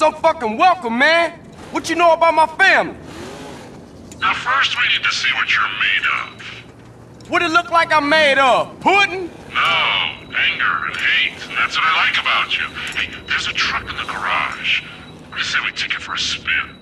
so fucking welcome, man. What you know about my family? Now first we need to see what you're made of. What it look like I'm made of? Pudding? No, anger and hate, and that's what I like about you. Hey, there's a truck in the garage. I say we take it for a spin.